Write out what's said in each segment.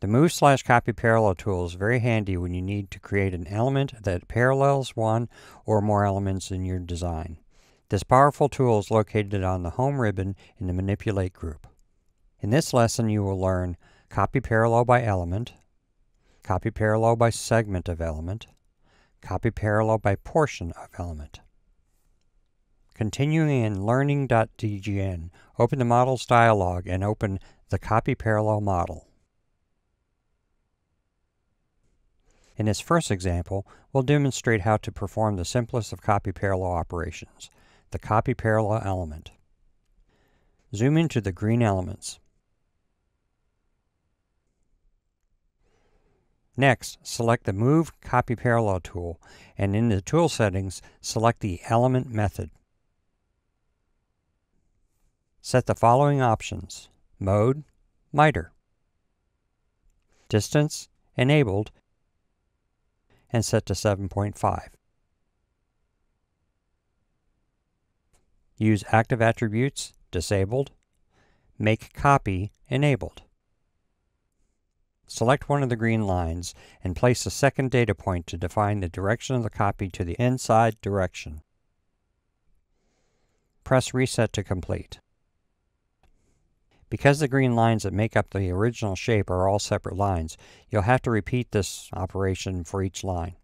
The Move slash Copy Parallel tool is very handy when you need to create an element that parallels one or more elements in your design. This powerful tool is located on the Home ribbon in the Manipulate group. In this lesson you will learn Copy Parallel by Element, Copy Parallel by Segment of Element, Copy Parallel by Portion of Element. Continuing in Learning.dgn, open the Models dialog and open the Copy Parallel model. In this first example, we'll demonstrate how to perform the simplest of copy parallel operations, the copy parallel element. Zoom into the green elements. Next, select the Move Copy Parallel tool, and in the Tool Settings, select the Element method. Set the following options. Mode, Miter. Distance, Enabled, and set to 7.5. Use active attributes disabled. Make copy enabled. Select one of the green lines and place a second data point to define the direction of the copy to the inside direction. Press Reset to complete. Because the green lines that make up the original shape are all separate lines, you'll have to repeat this operation for each line.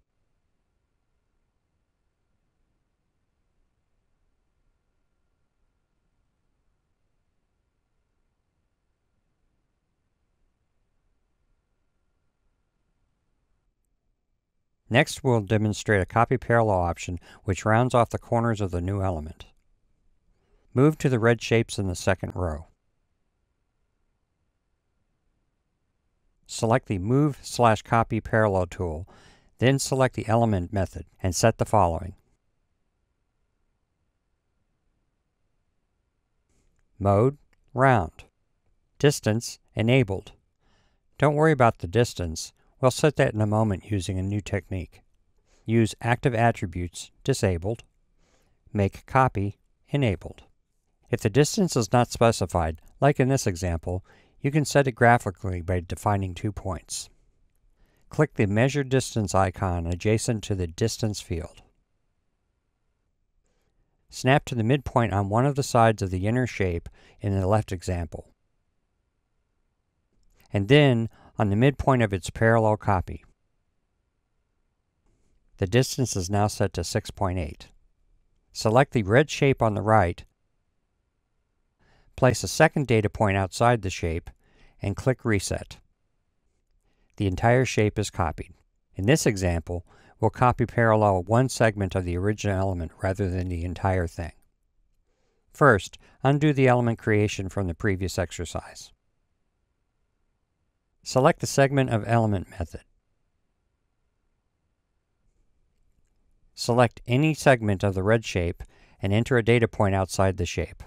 Next, we'll demonstrate a copy parallel option which rounds off the corners of the new element. Move to the red shapes in the second row. Select the Move slash Copy Parallel tool, then select the Element method and set the following. Mode, Round. Distance, Enabled. Don't worry about the distance. We'll set that in a moment using a new technique. Use Active Attributes, Disabled. Make Copy, Enabled. If the distance is not specified, like in this example, you can set it graphically by defining two points. Click the Measure Distance icon adjacent to the Distance field. Snap to the midpoint on one of the sides of the inner shape in the left example, and then on the midpoint of its parallel copy. The distance is now set to 6.8. Select the red shape on the right Place a second data point outside the shape and click Reset. The entire shape is copied. In this example, we'll copy parallel one segment of the original element rather than the entire thing. First, undo the element creation from the previous exercise. Select the Segment of Element method. Select any segment of the red shape and enter a data point outside the shape.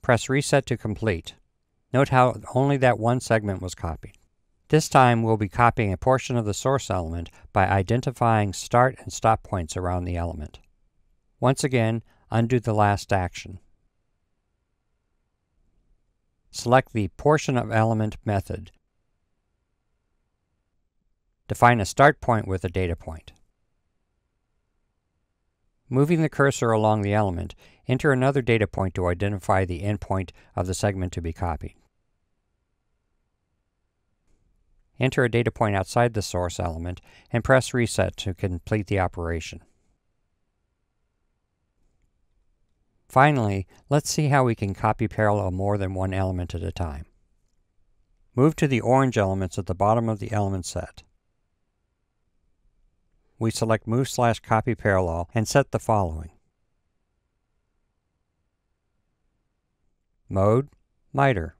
Press Reset to complete. Note how only that one segment was copied. This time we'll be copying a portion of the source element by identifying start and stop points around the element. Once again, undo the last action. Select the Portion of Element method. Define a start point with a data point. Moving the cursor along the element, enter another data point to identify the endpoint of the segment to be copied. Enter a data point outside the source element and press Reset to complete the operation. Finally, let's see how we can copy parallel more than one element at a time. Move to the orange elements at the bottom of the element set we select Move slash Copy Parallel and set the following. Mode, Miter.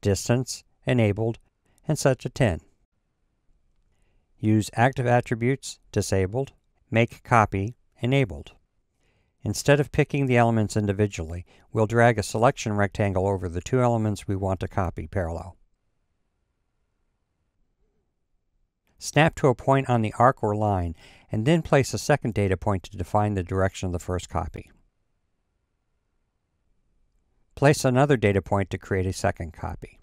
Distance, Enabled, and set to 10. Use Active Attributes, Disabled. Make Copy, Enabled. Instead of picking the elements individually, we'll drag a selection rectangle over the two elements we want to copy parallel. Snap to a point on the arc or line, and then place a second data point to define the direction of the first copy. Place another data point to create a second copy.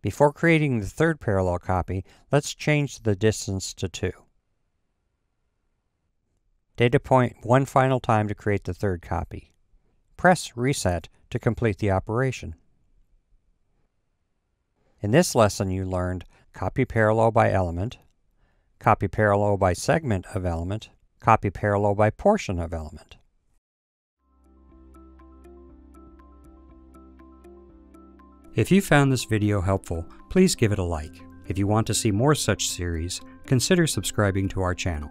Before creating the third parallel copy, let's change the distance to 2. Data point one final time to create the third copy. Press Reset to complete the operation. In this lesson you learned copy parallel by element, copy parallel by segment of element, copy parallel by portion of element. If you found this video helpful, please give it a like. If you want to see more such series, consider subscribing to our channel.